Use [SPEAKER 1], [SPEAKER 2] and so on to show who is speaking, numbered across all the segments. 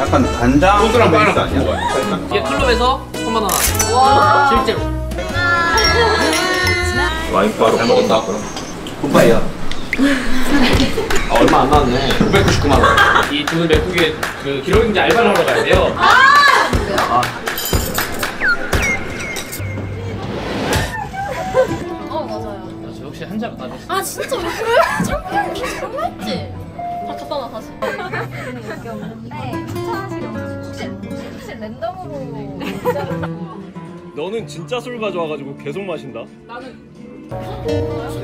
[SPEAKER 1] 약간 간장
[SPEAKER 2] 소스랑
[SPEAKER 1] 베이스
[SPEAKER 2] 빵이랑
[SPEAKER 1] 아니야?
[SPEAKER 2] 먹어요.
[SPEAKER 3] 이게 클럽에서 3만 원. 실제로.
[SPEAKER 2] 와인바로 잘 먹었다 그럼.
[SPEAKER 3] 굿바이야. 아, 얼마 안 나왔네. 999만 원. 이두 맥국에 그 기록인지 알바를 하러 가야 돼요.
[SPEAKER 4] 어
[SPEAKER 3] 혹시 한잔 안 하셨어요?
[SPEAKER 4] 아 진짜 왜 그래? 장난 장난했지? 다 갖다 놔 다시. 추천하시는 혹시 혹시 랜덤으로
[SPEAKER 5] 너는 진짜 술 가져와가지고 계속 마신다.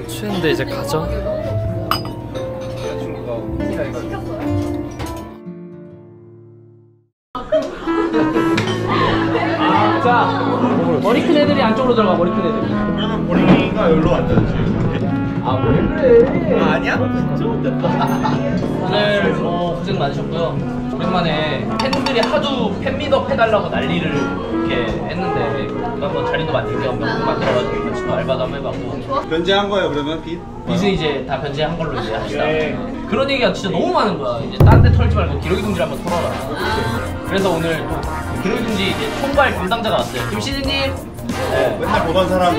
[SPEAKER 3] 취했는데 이제 가죠. 자, 머리 큰 애들이 안쪽으로 들어가, 머리 큰 애들이.
[SPEAKER 1] 그러면 본인이가 여기로 앉았지.
[SPEAKER 3] 아, 왜 그래?
[SPEAKER 1] 아, 아니야?
[SPEAKER 3] 오늘 뭐 고생 많으셨고요. 오랜만에 팬들이 하도 팬미업 해달라고 난리를 이렇게 했는데 또 한번 자리도 만들 겸 만들어가지고 같이 또 알바도 한번 해봤고
[SPEAKER 1] 변제한 거예요, 그러면 빚?
[SPEAKER 3] 빚은 이제 다 변제한 걸로 이제 합시다. 그런 얘기가 진짜 너무 많은 거야. 이제 딴 데 털지 말고 기러기 둥지 한번 털어라. 그래서 오늘 또 기러기 둥지 이제 총괄 담당자가 왔어요. 김시드님. 네.
[SPEAKER 1] 맨날 보던 사람.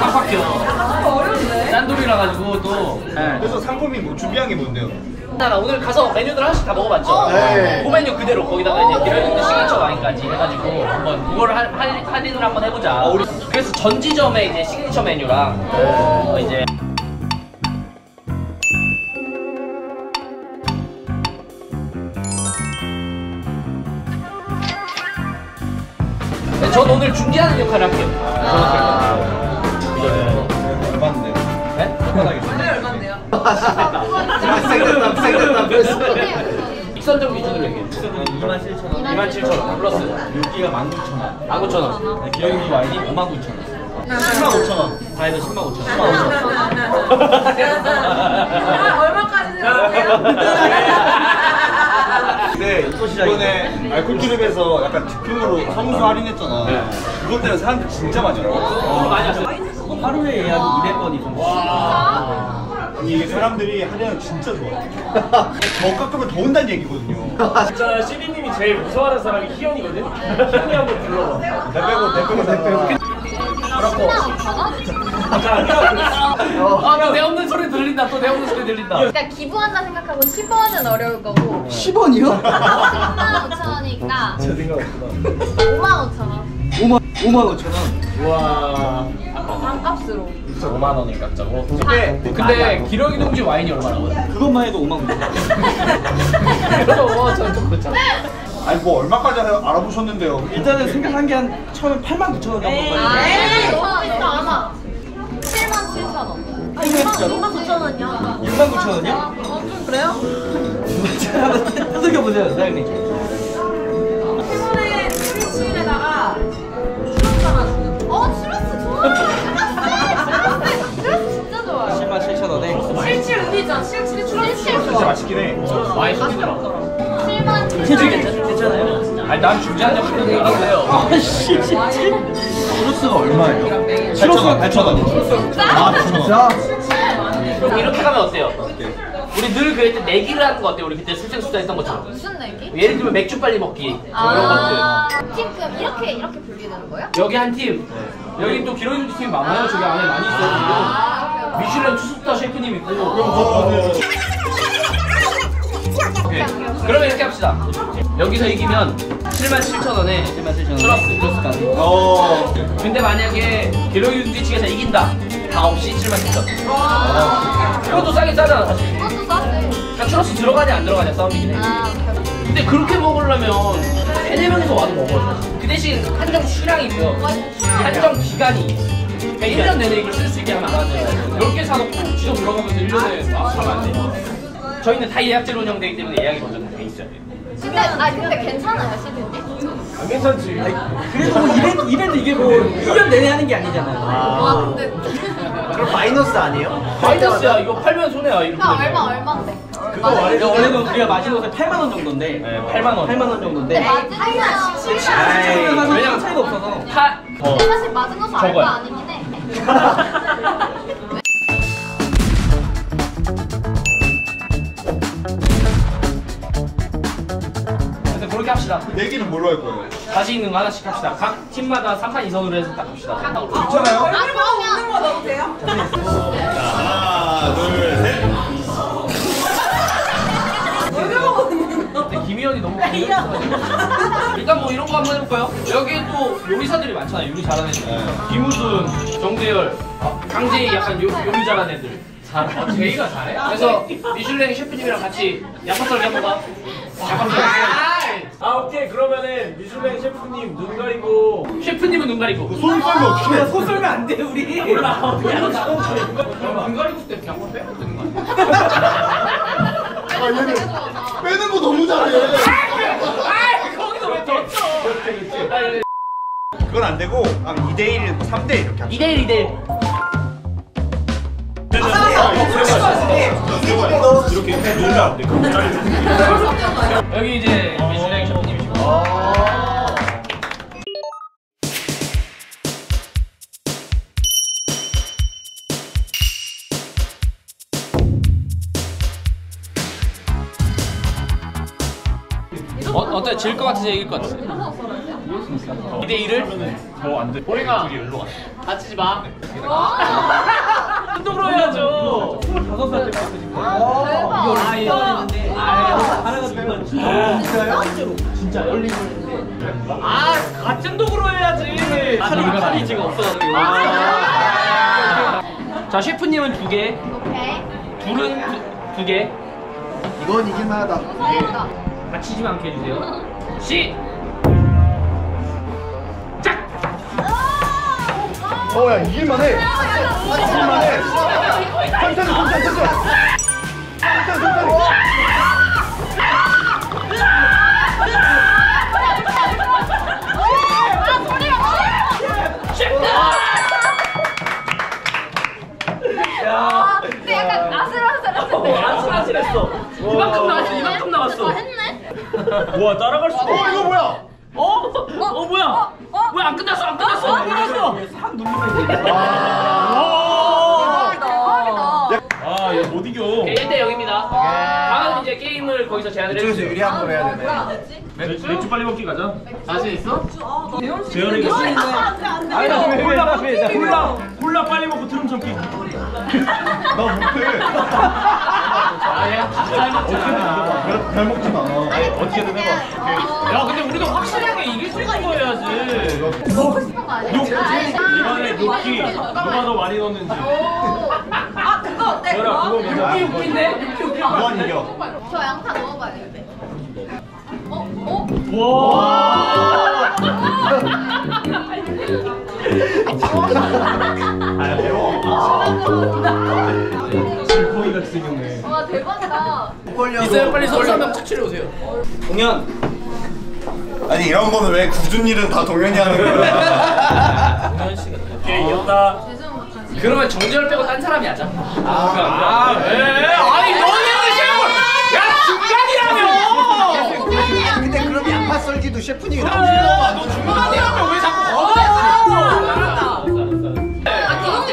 [SPEAKER 3] 빡빡 껴. 짠돌이라 가지고 또.
[SPEAKER 1] 그래서 상품이 뭐 준비한 게 뭔데요?
[SPEAKER 3] 나 오늘 가서 메뉴들 하나씩 다 먹어봤죠?
[SPEAKER 1] 네.
[SPEAKER 3] 그 메뉴 그대로 거기다가 이제 기러기둥지 시그니처 와인까지 해가지고 한번 그걸 할, 할, 할인을 한번 해보자. 그래서 전지점의 이제 시그니처 메뉴랑 어, 이제 전 오늘 중재하는 역할을 할게요.
[SPEAKER 1] 얼마인데?
[SPEAKER 3] 네?
[SPEAKER 1] 생겼다, 생겼다.
[SPEAKER 3] 익선정 기준으로 얘기해. 27,000원. 27,000원 플러스.
[SPEAKER 1] 여기가 19,000원.
[SPEAKER 3] 19,000원.
[SPEAKER 1] 기영이 와인이 59,000원. 105,000원.
[SPEAKER 3] 다 해서 10만 5천 원.
[SPEAKER 1] 네, 이번에 알콜트립에서 약간 즉흥으로 성수 할인했잖아. 그것 때문에 사람들 진짜 많이 와.
[SPEAKER 3] 어, 많이 하셨어.
[SPEAKER 5] 하루에 예약이 200건이 정도.
[SPEAKER 1] 이게 사람들이 할인을 진짜 좋아해. 더 깎으면 더 온다는 얘기거든요.
[SPEAKER 5] 진짜 CD님이 제일 무서워하는 사람이 희연이거든? 희연이 한번 불러봐.
[SPEAKER 1] 대 빼고, 대 빼고, 대 빼고.
[SPEAKER 3] 아, 또내 없는 소리 들린다. 또 내 없는 소리 들린다.
[SPEAKER 4] 그러니까 기부한다 생각하고 10원은 어려울 거고
[SPEAKER 6] 10원이요?
[SPEAKER 4] 10만 5천 원이니까
[SPEAKER 5] 제 생각 없구나.
[SPEAKER 4] 5만 5천 원
[SPEAKER 6] 5만, 5만 5천 원.
[SPEAKER 5] 우와.
[SPEAKER 4] 반값으로
[SPEAKER 3] 5만 원을 깎자고.
[SPEAKER 1] 근데,
[SPEAKER 3] 근데 기러기 동지 와인이 얼마나거든?
[SPEAKER 6] 그것만 해도 5만 5천 원.
[SPEAKER 3] 그럼 저좀 그렇잖아.
[SPEAKER 1] 아니 뭐 얼마까지 하- 알아보셨는데요?
[SPEAKER 6] 일단은 생각한 게 한 처음에 8만 9천 원 정도.
[SPEAKER 4] 아 에이 너무 비싸 아마
[SPEAKER 6] 1인분에 진짜로?
[SPEAKER 4] 6만 9천 원이요.
[SPEAKER 6] 6만 9천 원이요?
[SPEAKER 4] 어, 좀 그래요?
[SPEAKER 6] 한번 찾아보세요, 사장님.
[SPEAKER 4] 실치를 진짜
[SPEAKER 1] 맛있긴 해
[SPEAKER 3] 많이 쏟더라
[SPEAKER 6] 괜찮아요?
[SPEAKER 3] 아니 난 중재하자 그러는데 알아요
[SPEAKER 6] 아씨
[SPEAKER 1] 실치가 얼마예요? 7억 8천 원 진짜? 아 진짜?
[SPEAKER 3] 그럼 이렇게 가면 어때요? 우리 늘 그랬을 때 내기를 하는 거 어때요? 우리 그때 술생 수다 했던 것처럼.
[SPEAKER 4] 무슨 얘기?
[SPEAKER 3] 예를 들면 맥주 빨리 먹기 뭐 이런 것들.
[SPEAKER 4] 아, 팀 그럼 이렇게 이렇게 분리되는 거예요?
[SPEAKER 3] 여기 한 팀, 여기 또 기러기 팀 많아요. 저기 안에 많이 있어요.
[SPEAKER 4] 아.
[SPEAKER 3] 미슐랭 투스타 셰프님 있고.
[SPEAKER 1] 어,
[SPEAKER 3] 오케이. 그러면 이렇게 합시다. 여기서 이기면 7만 7천 원에
[SPEAKER 6] 7만 7천 원.
[SPEAKER 3] 플러스 플러스까지.
[SPEAKER 1] 어.
[SPEAKER 3] 근데 만약에 측에서 이긴다. 다 없이 7만 7천 원. 이것도 싸긴 싸잖아 사실.
[SPEAKER 4] 이것도 싸지
[SPEAKER 3] 그러니까 추러스 들어가냐 안 들어가냐 싸움이긴 해.
[SPEAKER 4] 아.
[SPEAKER 3] 근데 그렇게 먹으려면 세네 명이서 와도 먹어요. 사실. 그 대신 한정 수량이 있고요. 한정 기간이 있어요. 그러니까 1년 내내 이걸 쓸 수 있게 하면 안 돼요. 10개 사놓고 지도 들어가면서 1년에 막 하면 안 돼요. 저희는 다 예약제로 운영되기 때문에 예약이 먼저 돼 있어야 돼요.
[SPEAKER 4] 근데 아 근데 괜찮아요 시드니?
[SPEAKER 5] 안 괜찮지.
[SPEAKER 6] 그래도 뭐 이벤트, 이벤트 이게 뭐 1년 내내 하는 게 아니잖아요.
[SPEAKER 4] 와 근데
[SPEAKER 6] 그럼 마이너스 아니에요?
[SPEAKER 3] 마이너스야 이거 팔면 손해야 이렇게
[SPEAKER 4] 나
[SPEAKER 3] 되면.
[SPEAKER 4] 얼마 얼마인데?
[SPEAKER 6] 그거 원래, 원래는 우리가 마지노세 8만 원 정도인데.
[SPEAKER 3] 네, 8만 원.
[SPEAKER 6] 8만 원 정도인데.
[SPEAKER 4] 맞은 거
[SPEAKER 6] 왜냐면
[SPEAKER 3] 왜냐면
[SPEAKER 6] 차이가 없어서.
[SPEAKER 3] 파 어.
[SPEAKER 4] 근데 사실 맞은 거
[SPEAKER 3] 적어요.
[SPEAKER 4] 알바 아니긴 해
[SPEAKER 3] 합시다.
[SPEAKER 1] 내기는 뭘로 할 거예요?
[SPEAKER 3] 다시 있는 거 하나씩 합시다. 각 팀마다 3판 2선으로 해서 딱 합시다.
[SPEAKER 1] 괜찮아요?
[SPEAKER 4] 아 그러면
[SPEAKER 1] 하나, 둘, 셋.
[SPEAKER 3] 김희연이 너무 일단 뭐 이런 거 한번 해볼까요? 여기에 또 요리사들이 많잖아요. 요리 잘하는 애들. 김우순, 정대열, 강재희 약간 요, 요리 잘하는 애들. 잘해. 어, 제이가 잘해? 그래서 미슐랭 셰프님이랑 같이 양파썰기 한번 봐. 양파썰기.
[SPEAKER 5] 아 오케이 그러면은 미슐랭 셰프님 눈 가리고
[SPEAKER 3] 셰프님은 눈 가리고.
[SPEAKER 1] 손 썰면 어떻게 해?
[SPEAKER 6] 소 썰면 안돼 우리.
[SPEAKER 3] 몰라. 어떻게 눈 가리고 때 그냥 한번 빼면 되는 거 아니야?
[SPEAKER 1] 아, 얘는 빼는 거 너무 잘해.
[SPEAKER 3] 아, 거기서 왜 덧쳐?
[SPEAKER 1] 그건 안 되고, 한 2대1, 3대1 이렇게 합시다.
[SPEAKER 3] 2대1, 2대1.
[SPEAKER 1] 이렇게 놀면 안 돼. 그럼 잘해.
[SPEAKER 3] 여기 이제 어, 어때? 질 것 같으세요? 이길 것 같으세요? 2대 1을?
[SPEAKER 5] 더안 돼.
[SPEAKER 3] 보링아 다치지 마
[SPEAKER 5] 운동으로 해야죠.
[SPEAKER 6] 다섯 살 때.
[SPEAKER 3] 아, 예.
[SPEAKER 6] 하나가 되면 진짜요? 진짜 열린
[SPEAKER 5] 아 같은 독으로 해야지.
[SPEAKER 3] 칼이 칼이 지금 없어가지고
[SPEAKER 5] 아.
[SPEAKER 3] 자 셰프님은 두 개
[SPEAKER 4] 오케이
[SPEAKER 3] 둘은 두개
[SPEAKER 1] 이건 이길만하다.
[SPEAKER 3] 다치지 않게 해주세요 시! 짝!
[SPEAKER 1] 어, 야, 이길만해. 이길만해. 천천히, 천천히, 천천히. 천천히, 천천히.
[SPEAKER 4] 아 근데 약간 아슬아슬했는데
[SPEAKER 3] 아슬아슬했어 이만큼 나왔어 이만큼 나왔어?
[SPEAKER 5] 우 와 따라갈 수가
[SPEAKER 1] 어,
[SPEAKER 5] 없어.
[SPEAKER 1] 이거 뭐야?
[SPEAKER 3] 어? 어 뭐야?
[SPEAKER 4] 어?
[SPEAKER 3] 왜안 끝났어 안 끝났어 안 끝났어
[SPEAKER 4] 대박이다
[SPEAKER 5] 아, 얘못 이겨.
[SPEAKER 3] 1대 0입니다 다음 이제 게임을 거기서 제안을
[SPEAKER 1] 이쪽에서
[SPEAKER 3] 해주세요
[SPEAKER 1] 유리한 걸 해야 되네.
[SPEAKER 5] 맥주, 맥주 빨리 먹기 가자.
[SPEAKER 3] 자신 있어?
[SPEAKER 5] 재현이가
[SPEAKER 6] 아니 나
[SPEAKER 5] 콜라 콜라 콜라 빨리 먹고 트름 참기.
[SPEAKER 1] 나 못해.
[SPEAKER 3] 아예 잘 먹자
[SPEAKER 1] 잘, 잘 먹진 않아.
[SPEAKER 5] 어떻게든 해봐.
[SPEAKER 3] 야 근데 우리도 확실하게 이길 수 있는 거 해야지
[SPEAKER 4] 먹고 싶은 거 아니야?
[SPEAKER 5] 이번에 놓기 누가 더 많이 넣는지.
[SPEAKER 4] 아 그거 어때?
[SPEAKER 5] 그거?
[SPEAKER 3] 웃기 웃기
[SPEAKER 1] 무한 이겨.
[SPEAKER 4] 저 양파 넣어봐야 되는데 어? 어?
[SPEAKER 5] 와.
[SPEAKER 3] 있어요 빨리 선수 한명 착취해 오세요
[SPEAKER 6] 공연.
[SPEAKER 1] 아니, 이런 거는 왜 굳은 일은 다 동현이 하는 거야?
[SPEAKER 5] 오케이 이겼다.
[SPEAKER 3] 그러면 정재열 빼고 딴 사람이 하자
[SPEAKER 5] 아,
[SPEAKER 3] 아, 왜? 아니 너네는 셰프 야 중간이라며
[SPEAKER 1] 근데 그럼 양파 썰기도 셰프님이
[SPEAKER 3] 아, 너 중간이라며 왜 자꾸 걷어냈어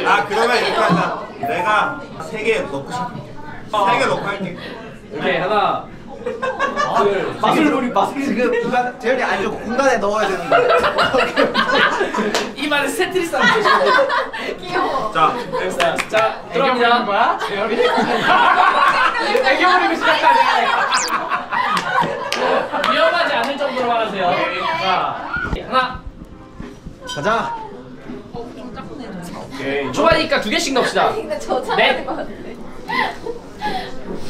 [SPEAKER 1] 아, 그러면 이렇게 하자. 내가 세 개 넣고 싶을게. 세개 넣고 할게.
[SPEAKER 3] 오케이 하나 둘
[SPEAKER 6] 맛을 우리 맛을
[SPEAKER 7] 지금 공간 재현이 아니죠 공간에 넣어야 되는데
[SPEAKER 3] 이만에 세트리스 하는 거지
[SPEAKER 4] 귀여워.
[SPEAKER 1] 자,
[SPEAKER 3] 자, 자 들어갑니다. 거야? 재열이? 애교 부리고 시작하네 위험하지 않을 정도로만 하세요. 자 하나.
[SPEAKER 7] 가자.
[SPEAKER 5] 오케이.
[SPEAKER 3] 초반이니까 두 개씩 넣읍시다.
[SPEAKER 4] 근데 저
[SPEAKER 3] 네.
[SPEAKER 4] 참아야 될것 같은데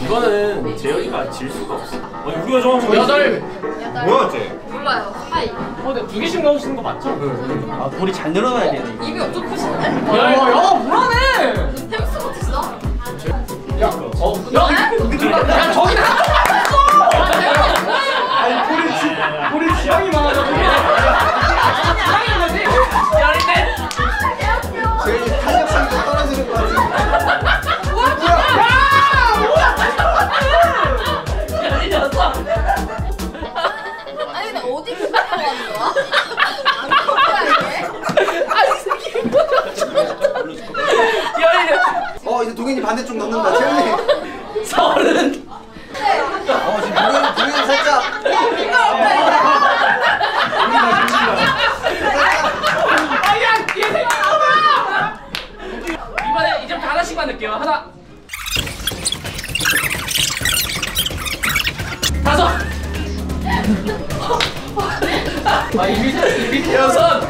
[SPEAKER 5] 이거는 재현이가 질 수가 없어. 아니 우리가 정한 거
[SPEAKER 3] 여덟
[SPEAKER 4] 여덟
[SPEAKER 1] 뭐야, 쟤?
[SPEAKER 4] 몰라요 하이
[SPEAKER 3] 어, 근데 두 개씩 넣으시는 거 맞죠?
[SPEAKER 6] 아 볼이 잘 늘어나야 되네.
[SPEAKER 4] 입이 엄청 크시는데?
[SPEAKER 3] 야, 야, 뭐하네?
[SPEAKER 4] 햄스 못했어?
[SPEAKER 3] 어, 야, 야, 저기 나.
[SPEAKER 7] 반대쪽 넣는다 채윤이. 서른. 어
[SPEAKER 4] 지금 무릎 무릎 살짝. 이번에
[SPEAKER 7] 이점 하나씩만
[SPEAKER 4] 넣을게요. 하나.
[SPEAKER 3] 다섯. 아 이미 이미 여섯.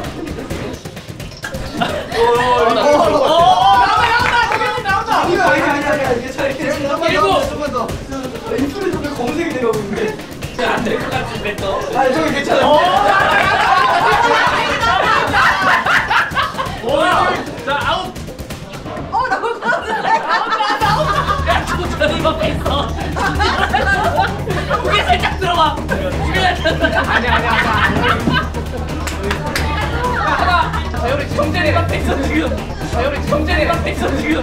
[SPEAKER 7] 어, 오, 오, 아니 아니 아니 괜찮아 괜찮아
[SPEAKER 3] 일곱.
[SPEAKER 7] 조금만 더 입술이 좀 검색이 되고 있는데
[SPEAKER 3] 안될 것 같은데 또.
[SPEAKER 7] 아 저기 괜찮아
[SPEAKER 3] 뭐야? 자, 아웃.
[SPEAKER 4] 어 나올 것 같은데.
[SPEAKER 3] 야, 저는 이거 뺐어. 고개 살짝 들어봐. 고개 살짝 들어봐. 아니, 아니, 아니. 하나. 자, 우리 정재리가 뺐어, 지금. 자, 우리 정재리가 뺐어, 지금.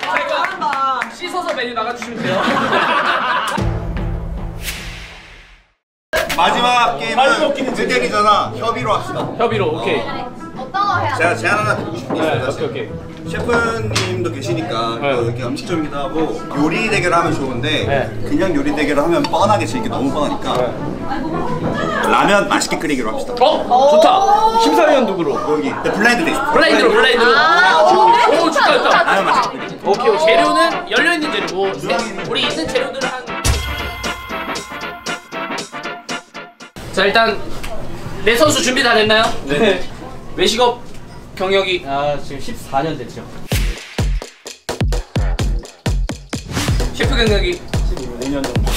[SPEAKER 3] 자, 이거 씻어서 메뉴 나가주시면 돼요.
[SPEAKER 1] 마지막 게임은 대결이잖아. 협의로 합시다.
[SPEAKER 3] 협의로, 오케이.
[SPEAKER 4] 어떤 거 해야 돼?
[SPEAKER 1] 제가 제안 하나 드리고 싶은 게
[SPEAKER 3] 네. 오케이, 오케이.
[SPEAKER 1] 셰프님도 계시니까
[SPEAKER 3] 네.
[SPEAKER 1] 또 이렇게 음식점이기도 하고 요리 대결하면 좋은데
[SPEAKER 3] 네.
[SPEAKER 1] 그냥 요리 대결을 하면 뻔하게 즐기 너무 뻔하니까 라면 맛있게 끓이기로 합시다.
[SPEAKER 3] 어? 좋다. 심사위원 누구로?
[SPEAKER 1] 여기 네,
[SPEAKER 3] blind taste. blind로, blind로.
[SPEAKER 4] 아, 좋은데?
[SPEAKER 3] 오, 좋다, 좋다.
[SPEAKER 1] 라면 맛있게 끓이기.
[SPEAKER 3] 오케이, 오케이. 재료는 열려 있는 재료고, 우리 있는 재료들을 한. 자, 일단, 내 선수 준비 다 됐나요?
[SPEAKER 6] 네.
[SPEAKER 3] 외식업 경력이
[SPEAKER 6] 아 지금 14년 됐죠.
[SPEAKER 3] 셰프 경력이
[SPEAKER 6] 5년 정도.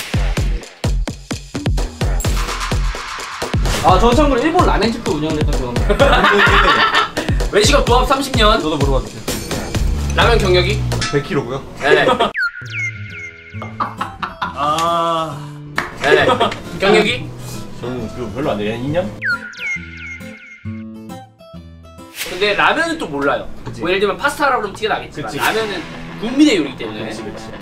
[SPEAKER 6] 아, 저 참고로 일본 라멘집도 운영을 했던 경험.
[SPEAKER 3] 외식업 도합 30년
[SPEAKER 6] 저도 물어봐 주세요.
[SPEAKER 3] 라면 경력이
[SPEAKER 1] 100kg고요.
[SPEAKER 3] 네.
[SPEAKER 2] 아
[SPEAKER 3] 네. 경력이
[SPEAKER 2] 저는 그거 별로 안 돼요 2년?
[SPEAKER 3] 근데 라면은 또 몰라요. 뭐 예를 들면 파스타라고 그러면 티가 나겠지만 라면은 국민의 요리이기 때문에.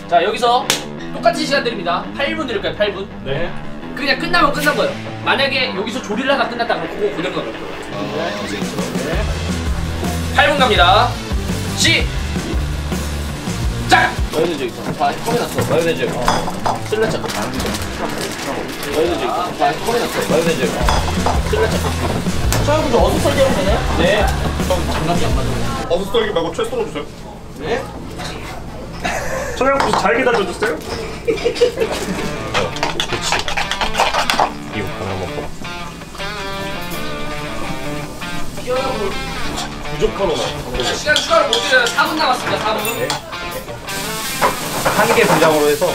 [SPEAKER 3] 자 여기서 똑같은 시간 드립니다. 8분 드릴까요? 8분?
[SPEAKER 2] 네
[SPEAKER 3] 그냥 끝나면 끝난 거예요. 만약에 여기서 조리를 하다 끝났다 그러면 그거 그대로 나갈 거예요. 8분 갑니다. 시. 작.
[SPEAKER 6] 마요네즈 있어. 다 꺼내놨어. 마요네즈. 슬래차. 마요네즈 있어. 다 꺼내놨어. 마요네즈. 슬래차. 사장님 저 어묵 설기 하면 되나요? 네. 형 장갑이 안 맞아요.
[SPEAKER 1] 어묵썰기 말고 채 썰어주세요.
[SPEAKER 6] 네?
[SPEAKER 2] 청양고추 잘게 다져주세요 부족하노
[SPEAKER 3] 시간 추가로 못 드려요. 4분 남았습니다. 4분.
[SPEAKER 2] 한개 분량으로 해서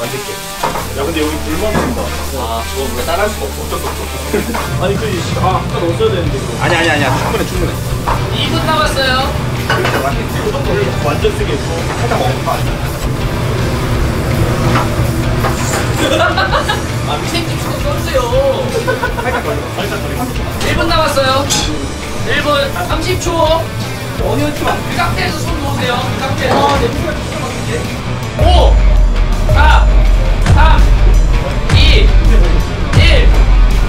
[SPEAKER 2] 만들게 야 근데 여기 불만 든다
[SPEAKER 6] 아, 저거 우리가 따라할 수가 없어. 어쩔 수 없어.
[SPEAKER 2] 아니 그 아, 아까 넣었어야 되는데 그거
[SPEAKER 1] 아니 아니 아니야 충분해 충분해.
[SPEAKER 3] 2분 남았어요.
[SPEAKER 2] 완전 세게 했어
[SPEAKER 1] 살짝 먹는 거 아니야?
[SPEAKER 3] 아 미생김 좀 써주세요.
[SPEAKER 2] 살짝 걸려 살짝 걸려
[SPEAKER 3] 1분 남았어요. 1분 30초. 그 상태에서 손 놓으세요. 그 상태에서. 5, 4, 3, 2, 1,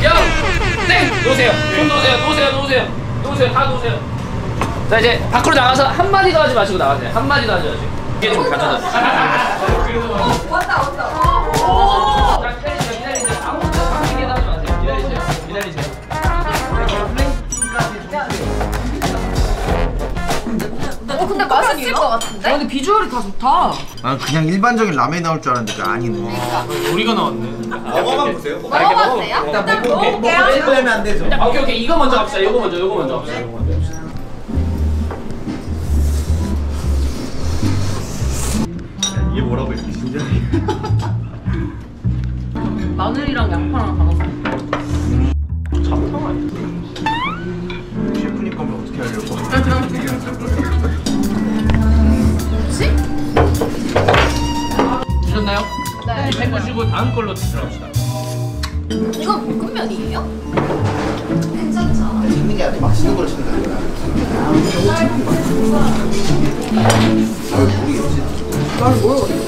[SPEAKER 3] 0. 땡! 놓으세요. 손 놓으세요. 놓으세요. 놓으세요. 놓으세요. 다 놓으세요. 자 이제 밖으로 나가서 한마디도 하지 마시고 나가세요. 한마디도 하지 마시고. 이게 좀 가져다 주세요.
[SPEAKER 4] 왔다 왔다.
[SPEAKER 3] 비주얼이 다 좋다.
[SPEAKER 7] 아 그냥 일반적인 라면이 나올 줄 알았는데 그게 아니네
[SPEAKER 6] 우리가 나왔네.
[SPEAKER 1] 먹어만 보세요.
[SPEAKER 4] 먹어봐도 돼요? 일단 먹어볼게요.
[SPEAKER 7] 빼면 안 되죠
[SPEAKER 3] 자, 오케이 오케이 이거 먼저 갑시다. 이거 먼저. 이거 먼저 갑시다. 이거 먼저.
[SPEAKER 1] 이게 뭐라고 이렇게 진짜.
[SPEAKER 3] 마늘이랑 양파랑 다음 걸로 들어갑시다.
[SPEAKER 4] 이거 볶음면이에요? 괜찮죠?
[SPEAKER 7] 찾는 게 아니라 맛있는 걸 찾는 거야? 아 모르겠지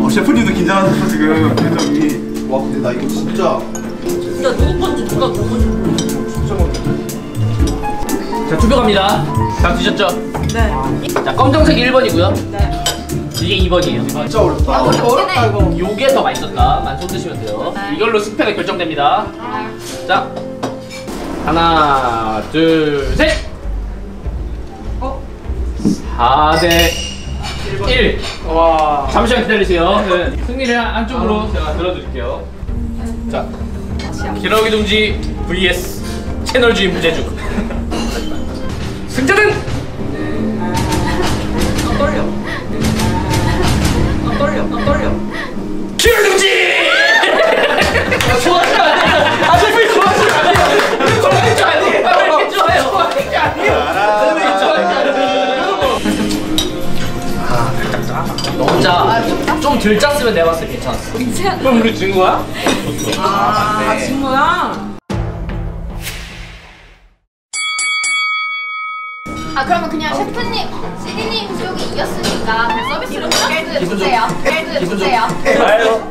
[SPEAKER 1] 어, 셰프님도 긴장하셨어 지금 표정이.
[SPEAKER 7] 와 근데 나 이거 진짜.
[SPEAKER 3] 진짜 누구 건지 누가 누구 건지 진짜 자 투표 갑니다. 다 드셨죠? 네 자 검정색 1번이고요. 네 이게 2번이에요.
[SPEAKER 7] 진짜 어렵다.
[SPEAKER 4] 어렵다 이거.
[SPEAKER 3] 요게 더 맛있었다 만손 드시면 돼요. 이걸로 승패가 결정됩니다. 자 하나 둘셋! 어? 4대 1 와. 잠시만 기다리세요. 네. 승리를 한- 한쪽으로 제가 들어드릴게요. 자 기러기 둥지 vs 채널 주인 무제주. 승자는 기러기 둥지 좋아하지 아니에요 아 셰프님 좋아하지 아니에요 좋아하지 아니에요 왜 이렇게 좋아해요 좋아하지 아니에요 왜 이렇게 좋아하지 않아요 너무 짜. 좀덜 짰으면 내가 봤을 때 괜찮았어. 그럼 우리 진 거야?
[SPEAKER 8] 아, 친구야?
[SPEAKER 4] 셰프님, 시리님 쪽이 이겼으니까 그냥 서비스로 플러스 주세요. 플러스 주세요.
[SPEAKER 2] 아유.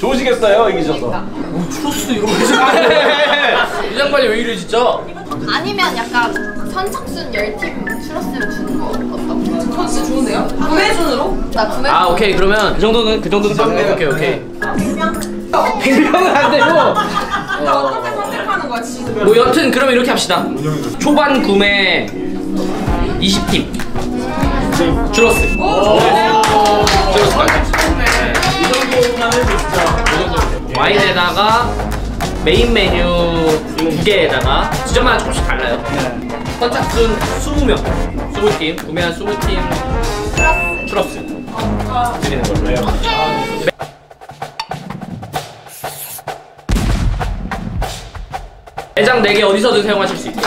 [SPEAKER 2] 좋으시겠어요 이기셔서.
[SPEAKER 3] 추러스도 이런 거 해줘. 이 양반이 왜 이래 진짜?
[SPEAKER 4] 아니면 약간 선착순 10팀 추러스를 주는 거 어떤 거?
[SPEAKER 8] 진짜 좋은데요? 구매 순으로?
[SPEAKER 4] 나 구매
[SPEAKER 3] 아 오케이 그러면 그 정도는 그 정도는 가능해. 오케이 오케이. 100명은 안 되고.
[SPEAKER 8] 어떻게 선택하는 거야, 지금?
[SPEAKER 3] 뭐 여튼 그러면 이렇게 합시다. 초반 구매 20팀. 추러스. 추러스 가자.
[SPEAKER 2] 이 정도만 해도 진짜.
[SPEAKER 3] 와인에다가 메인 메뉴 두 개에다가 지점마다 조금씩 달라요. 선착순 20명, 20팀, 구매한 20팀 추러스 드리는 걸로 해요. 매장 4개 어디서든 사용하실 수 있게.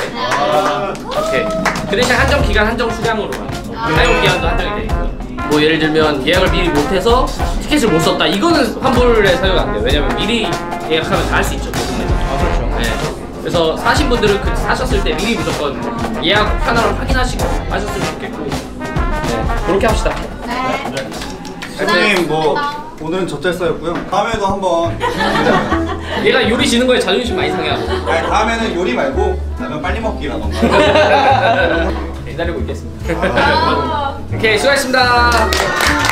[SPEAKER 3] 오케이. 그 대신 한정 기간, 한정 수량으로만. 사용 기한도 한정이 돼 있고요. 뭐 예를 들면 예약을 미리 못해서 티켓을 못 썼다. 이거는 환불에 사용 안 돼요. 왜냐면 미리 예약하면 다 할 수 있죠. 아 그렇죠. 네. 그래서 사신 분들은 그 사셨을 때 미리 무조건 예약 편함을 확인하시고 하셨으면 좋겠고. 네. 그렇게 합시다.
[SPEAKER 4] 네.
[SPEAKER 1] 셰프님 뭐 오늘은 젖잘 싸였고요. 다음에도 한번.
[SPEAKER 3] 얘가 요리 지는 거에 자존심 많이 상해하고.
[SPEAKER 1] 아니, 다음에는 요리 말고 라면 빨리 먹기라던가.
[SPEAKER 3] 기다리고 있겠습니다.
[SPEAKER 4] 아.
[SPEAKER 3] 오케이 수고하셨습니다.